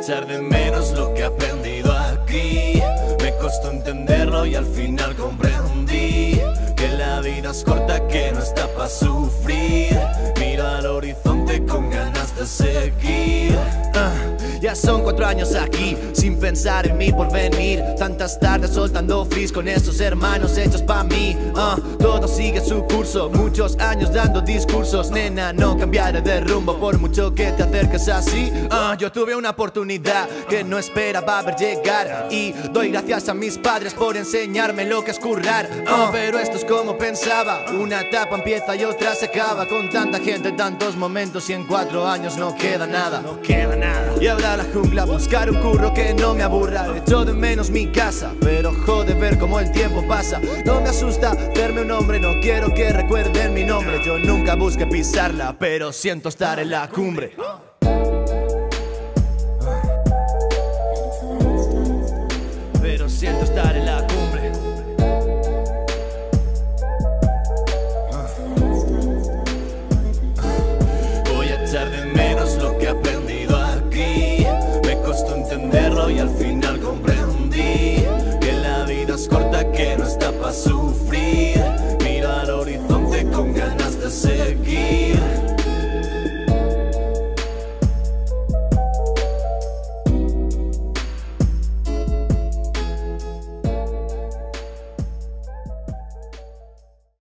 echar de menos lo que he aprendido aquí. Me costó entenderlo y al final comprendí que la vida es corta, que no está para sufrir. Ya son cuatro años aquí, sin pensar en mi porvenir. Tantas tardes soltando frizz con estos hermanos hechos pa' mí. Ah, todo sigue su curso, muchos años dando discursos. Nena, no cambiaré de rumbo por mucho que te acerques así. Ah, yo tuve una oportunidad que no esperaba ver llegar. Y doy gracias a mis padres por enseñarme lo que es currar. Ah, pero esto es como pensaba: una etapa empieza y otra se acaba. Con tanta gente, tantos momentos y en cuatro años no queda nada. No queda nada. Y ahora a la jungla, buscar un curro que no me aburra. Echo de menos mi casa, pero jode ver cómo el tiempo pasa. No me asusta verme un hombre, no quiero que recuerden mi nombre. Yo nunca busqué pisarla, pero siento estar en la cumbre. Pero siento estar en la